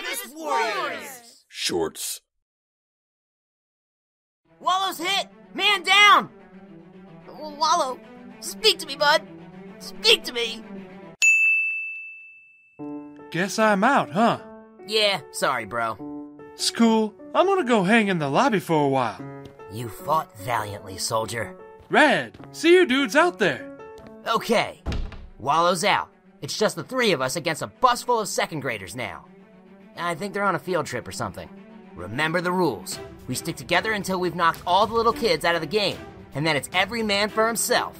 bravest warriors. Shorts. Wallow's hit! Man down! Wallow, speak to me, bud! Speak to me! Guess I'm out, huh? Yeah, sorry, bro. School, I'm gonna go hang in the lobby for a while. You fought valiantly, soldier. Rad, see you dudes out there. Okay, Wallow's out. It's just the three of us against a bus full of second graders now. I think they're on a field trip or something. Remember the rules. We stick together until we've knocked all the little kids out of the game, and then it's every man for himself.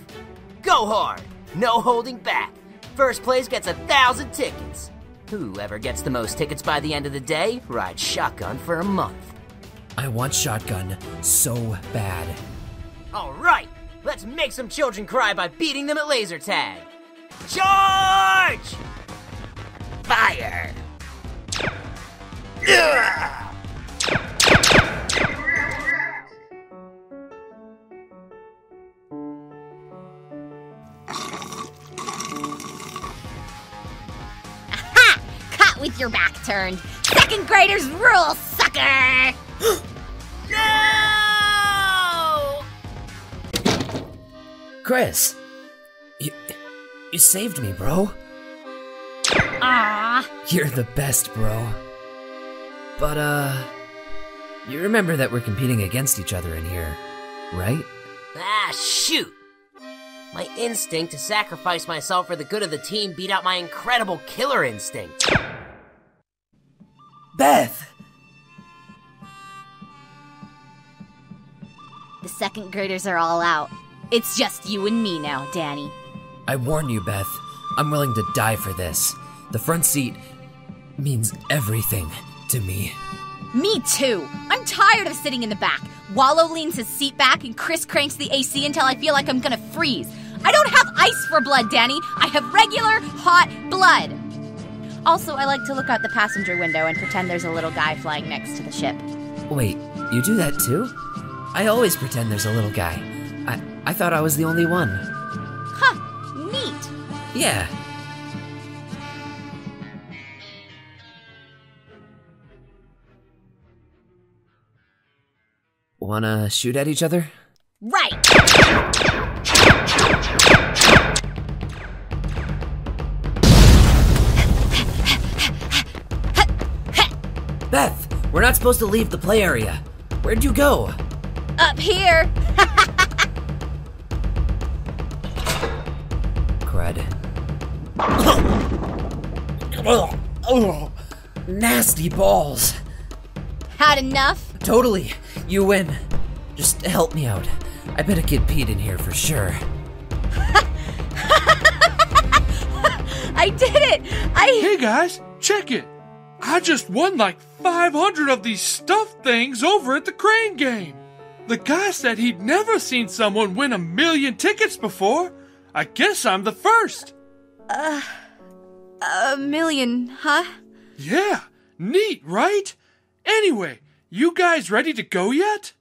Go hard! No holding back! First place gets a thousand tickets. Whoever gets the most tickets by the end of the day rides shotgun for a month. I want shotgun so bad. Alright, let's make some children cry by beating them at laser tag. Charge! Ha! Caught with your back turned. Second graders rule, sucker! No! Chris, you, you saved me, bro. Ah, You're the best, bro. But, uh, you remember that we're competing against each other in here, right? Ah, shoot! My instinct to sacrifice myself for the good of the team beat out my incredible killer instinct. Beth! the second graders are all out. It's just you and me now, Danny. I warn you, Beth. I'm willing to die for this. The front seat means everything to me. Me too. I'm tired of sitting in the back. Wallow leans his seat back and Chris cranks the AC until I feel like I'm gonna freeze. I don't have ice for blood, Danny. I have regular, hot blood. Also, I like to look out the passenger window and pretend there's a little guy flying next to the ship. Wait, you do that too? I always pretend there's a little guy. I, I thought I was the only one. Huh, neat. Yeah. Wanna shoot at each other? Right. Beth, we're not supposed to leave the play area. Where'd you go? Up here. Crud. oh, nasty balls. Had enough? Totally, you win. Just help me out. I bet a kid peed in here for sure. I did it. I. Hey guys, check it. I just won like 500 of these stuffed things over at the crane game. The guy said he'd never seen someone win a million tickets before. I guess I'm the first. Uh, a million, huh? Yeah, neat, right? Anyway, you guys ready to go yet?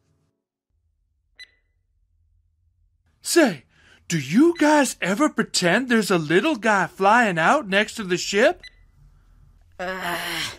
Say, do you guys ever pretend there's a little guy flying out next to the ship? Ah,